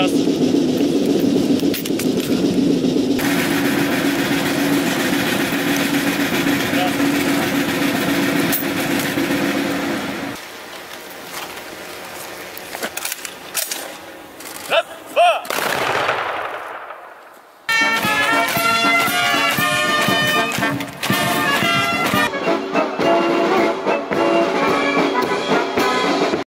Teraz